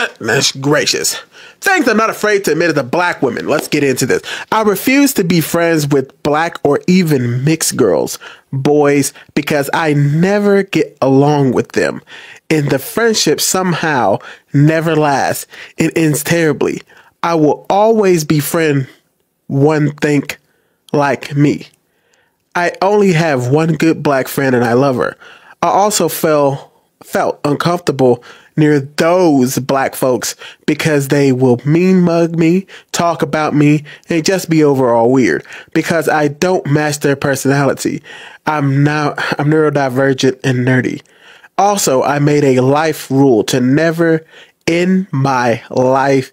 Goodness gracious. Things I'm not afraid to admit as a black woman. Let's get into this. I refuse to be friends with black or even mixed girls, boys, because I never get along with them. And the friendship somehow never lasts. It ends terribly. I will always befriend one think like me. I only have one good black friend and I love her. I also felt felt uncomfortable near those black folks because they will mean mug me, talk about me, and just be overall weird because I don't match their personality. I'm now I'm neurodivergent and nerdy. Also, I made a life rule to never in my life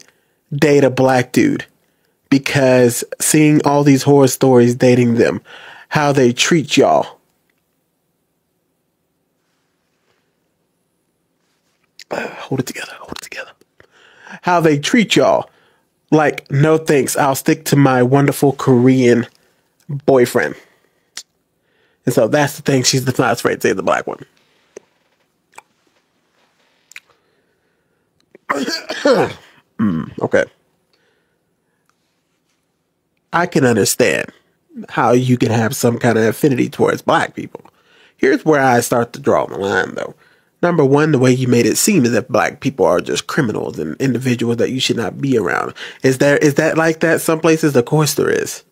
date a black dude because seeing all these horror stories dating them, how they treat y'all hold it together, hold it together. How they treat y'all. Like, no thanks. I'll stick to my wonderful Korean boyfriend. And so that's the thing. She's not afraid to say the black one. mm, okay. I can understand how you can have some kind of affinity towards black people. Here's where I start to draw the line, though. Number one, the way you made it seem is if black people are just criminals and individuals that you should not be around. Is there is that like that? Some places, of course, there is,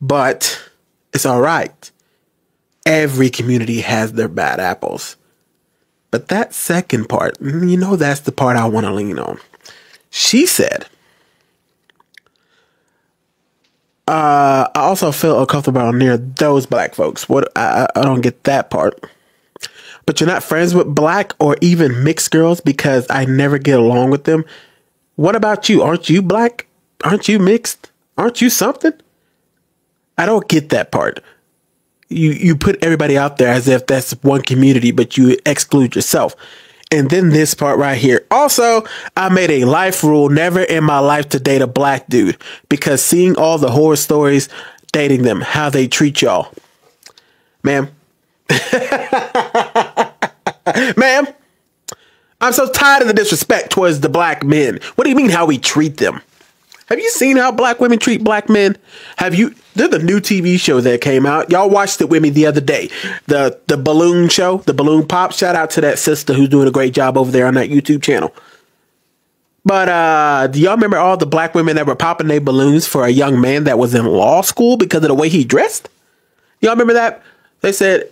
but it's all right. Every community has their bad apples, but that second part, you know, that's the part I want to lean on. She said. Uh, I also feel uncomfortable near those black folks. What I, I don't get that part but you're not friends with black or even mixed girls because I never get along with them. What about you? Aren't you black? Aren't you mixed? Aren't you something? I don't get that part. You you put everybody out there as if that's one community, but you exclude yourself. And then this part right here. Also, I made a life rule never in my life to date a black dude because seeing all the horror stories dating them, how they treat y'all. Ma'am, Ma'am, I'm so tired of the disrespect towards the black men. What do you mean how we treat them? Have you seen how black women treat black men? Have you? There's a new TV show that came out. Y'all watched it with me the other day. The the balloon show, the balloon pop. Shout out to that sister who's doing a great job over there on that YouTube channel. But uh, do y'all remember all the black women that were popping their balloons for a young man that was in law school because of the way he dressed? Y'all remember that? They said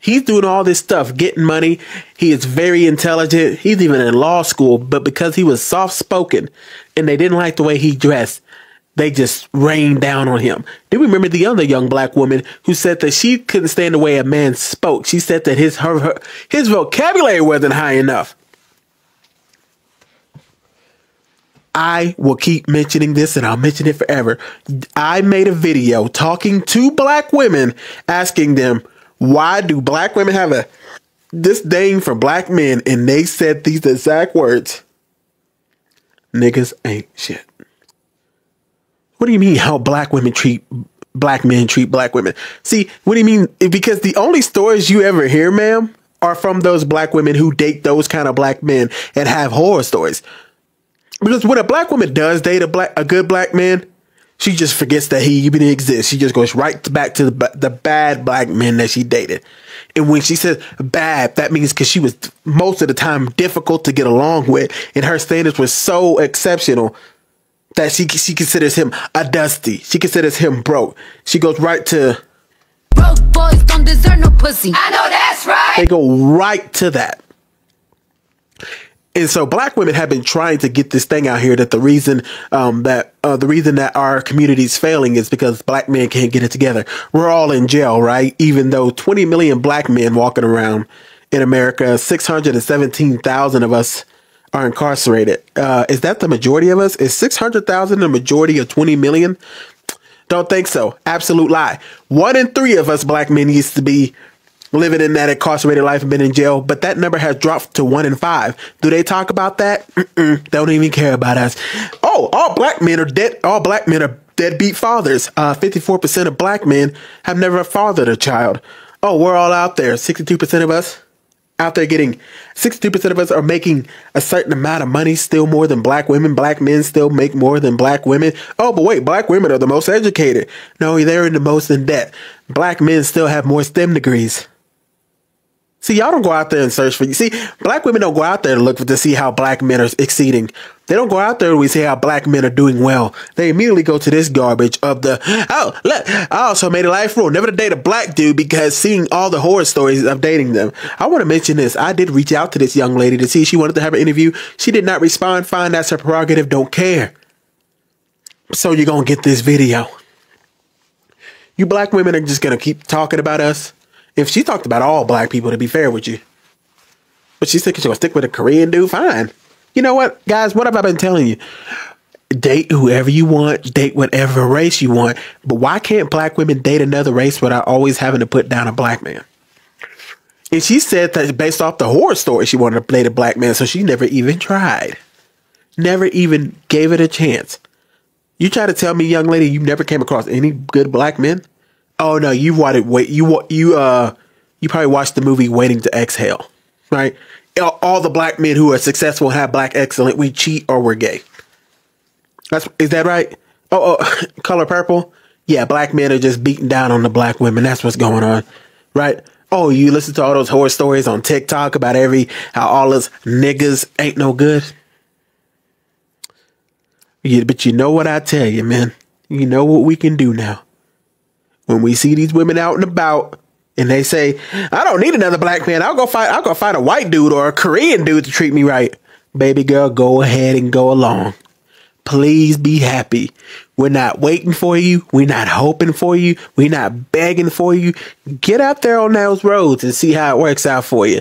He's doing all this stuff, getting money. He is very intelligent. He's even in law school, but because he was soft spoken and they didn't like the way he dressed, they just rained down on him. Do you remember the other young black woman who said that she couldn't stand the way a man spoke? She said that his her, her his vocabulary wasn't high enough. I will keep mentioning this and I'll mention it forever. I made a video talking to black women asking them why do black women have a disdain for black men? And they said these exact words Niggas ain't shit. What do you mean how black women treat black men treat black women? See, what do you mean? Because the only stories you ever hear, ma'am, are from those black women who date those kind of black men and have horror stories. Because when a black woman does date a black a good black man, she just forgets that he even exists. She just goes right back to the, the bad black men that she dated. And when she says bad, that means because she was most of the time difficult to get along with, and her standards were so exceptional that she she considers him a dusty. She considers him broke. She goes right to broke boys don't deserve no pussy. I know that's right. They go right to that. And so black women have been trying to get this thing out here that the reason um, that uh, the reason that our community is failing is because black men can't get it together. We're all in jail, right? Even though 20 million black men walking around in America, 617,000 of us are incarcerated. Uh, is that the majority of us? Is 600,000 the majority of 20 million? Don't think so. Absolute lie. One in three of us black men used to be living in that incarcerated life and been in jail, but that number has dropped to one in five. Do they talk about that? Mm-mm, they don't even care about us. Oh, all black men are dead. All black men are deadbeat fathers. Uh, 54% of black men have never fathered a child. Oh, we're all out there. 62% of us out there getting 62% of us are making a certain amount of money still more than black women black men still make more than black women oh but wait black women are the most educated no they're in the most in debt black men still have more stem degrees See, y'all don't go out there and search for you. See, black women don't go out there to look to see how black men are exceeding. They don't go out there to see how black men are doing well. They immediately go to this garbage of the oh look, oh, I also made a life rule never to date a black dude because seeing all the horror stories of dating them. I want to mention this. I did reach out to this young lady to see if she wanted to have an interview. She did not respond. Fine, that's her prerogative. Don't care. So you're gonna get this video. You black women are just gonna keep talking about us if she talked about all black people, to be fair with you, but she's thinking she's gonna stick with a Korean dude, fine. You know what, guys? What have I been telling you? Date whoever you want, date whatever race you want. But why can't black women date another race without always having to put down a black man? And she said that based off the horror story, she wanted to date a black man, so she never even tried. Never even gave it a chance. You try to tell me, young lady, you never came across any good black men? Oh no, you wanted wait you you uh you probably watched the movie Waiting to Exhale, right? All the black men who are successful have black excellent. We cheat or we're gay. That's is that right? Oh, oh color purple. Yeah, black men are just beating down on the black women. That's what's going on, right? Oh, you listen to all those horror stories on TikTok about every how all us niggas ain't no good. Yeah, but you know what I tell you, man. You know what we can do now when we see these women out and about and they say, I don't need another black man. I'll go find I'll go find a white dude or a Korean dude to treat me right. Baby girl, go ahead and go along. Please be happy. We're not waiting for you. We're not hoping for you. We're not begging for you. Get out there on those roads and see how it works out for you.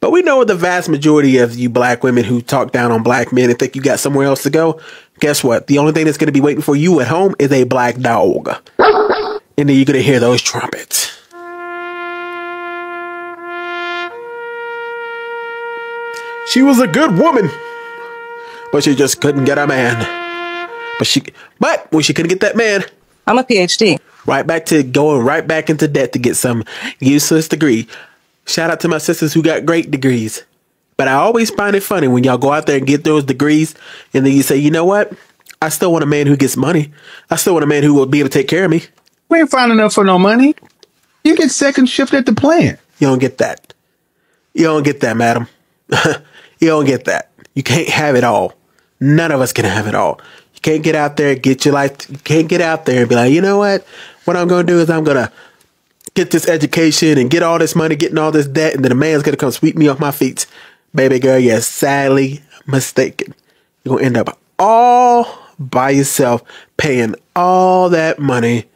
But we know the vast majority of you black women who talk down on black men and think you got somewhere else to go. Guess what? The only thing that's going to be waiting for you at home is a black dog and then you're gonna hear those trumpets. She was a good woman, but she just couldn't get a man. But she, but when she couldn't get that man, I'm a PhD. Right back to going right back into debt to get some useless degree. Shout out to my sisters who got great degrees. But I always find it funny when y'all go out there and get those degrees and then you say, you know what? I still want a man who gets money. I still want a man who will be able to take care of me. We ain't finding enough for no money. You get second shift at the plant. You don't get that. You don't get that, madam. you don't get that. You can't have it all. None of us can have it all. You can't get out there, get your life. You can't get out there and be like, you know what? What I'm going to do is I'm going to get this education and get all this money, getting all this debt, and then a man's going to come sweep me off my feet. Baby girl, you're sadly mistaken. You're going to end up all by yourself paying all that money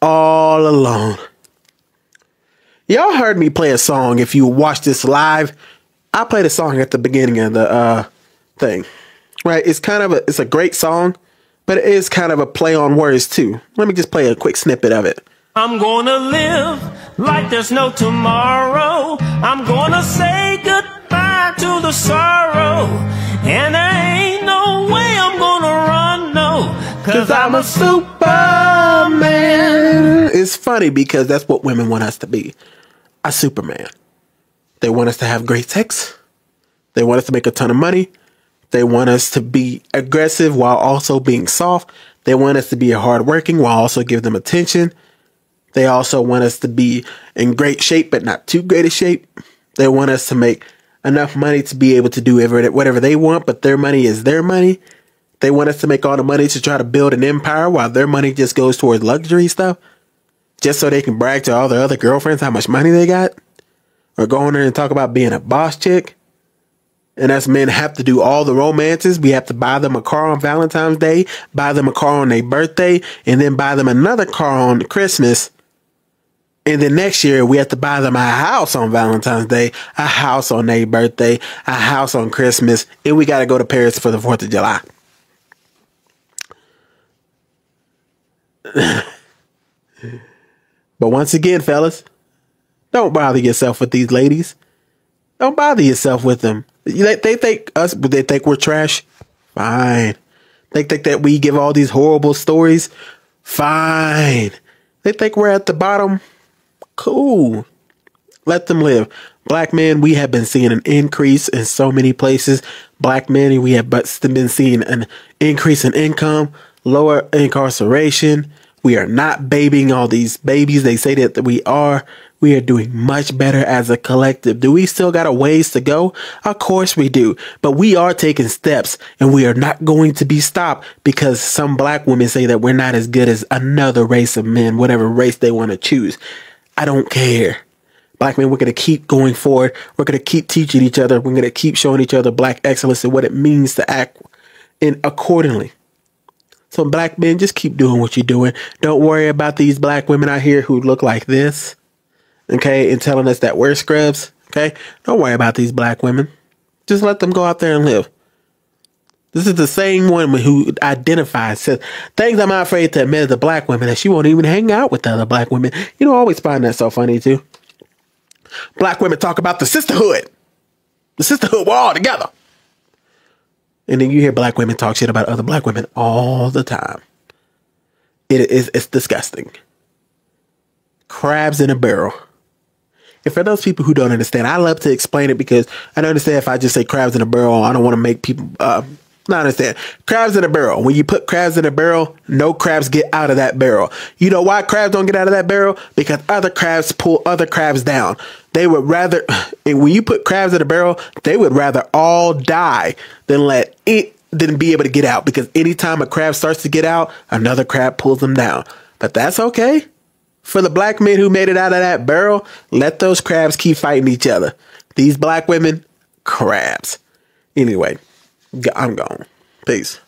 all alone. Y'all heard me play a song. If you watch this live, I played a song at the beginning of the uh, thing. Right? It's kind of a it's a great song, but it is kind of a play on words too. Let me just play a quick snippet of it. I'm gonna live like there's no tomorrow. I'm gonna say goodbye to the sorrow. And there ain't no way I'm gonna run, no. Cause I'm a Superman. It's funny because that's what women want us to be a Superman. They want us to have great sex. They want us to make a ton of money. They want us to be aggressive while also being soft. They want us to be hardworking while also give them attention. They also want us to be in great shape, but not too great a shape. They want us to make enough money to be able to do whatever they want, but their money is their money. They want us to make all the money to try to build an empire while their money just goes towards luxury stuff. Just so they can brag to all their other girlfriends how much money they got. Or go on there and talk about being a boss chick. And us men have to do all the romances. We have to buy them a car on Valentine's Day, buy them a car on their birthday, and then buy them another car on Christmas. And then next year we have to buy them a house on Valentine's Day, a house on their birthday, a house on Christmas, and we got to go to Paris for the 4th of July. But once again, fellas, don't bother yourself with these ladies. Don't bother yourself with them. They, think us, but they think we're trash. Fine. They think that we give all these horrible stories. Fine. They think we're at the bottom. Cool. Let them live. Black men, we have been seeing an increase in so many places. Black men, we have been seeing an increase in income, lower incarceration. We are not babying all these babies. They say that we are. We are doing much better as a collective. Do we still got a ways to go? Of course we do. But we are taking steps and we are not going to be stopped because some black women say that we're not as good as another race of men, whatever race they want to choose. I don't care. Black men, we're going to keep going forward. We're going to keep teaching each other. We're going to keep showing each other black excellence and what it means to act in accordingly. So black men, just keep doing what you're doing. Don't worry about these black women out here who look like this okay, and telling us that we're scrubs, okay? Don't worry about these black women. Just let them go out there and live. This is the same woman who identifies, says things I'm not afraid to admit as a black woman that she won't even hang out with other black women. You know, I always find that so funny too. Black women talk about the sisterhood. The sisterhood, we're all together. And then you hear black women talk shit about other black women all the time. It is it's disgusting. Crabs in a barrel. And for those people who don't understand, I love to explain it because I don't understand if I just say crabs in a barrel. I don't want to make people uh, not understand. Crabs in a barrel. When you put crabs in a barrel, no crabs get out of that barrel. You know why crabs don't get out of that barrel? Because other crabs pull other crabs down. They would rather, and when you put crabs in a barrel, they would rather all die than let it than be able to get out. Because anytime a crab starts to get out, another crab pulls them down. But that's okay for the black men who made it out of that barrel, let those crabs keep fighting each other. These black women, crabs. Anyway, I'm gone. Peace.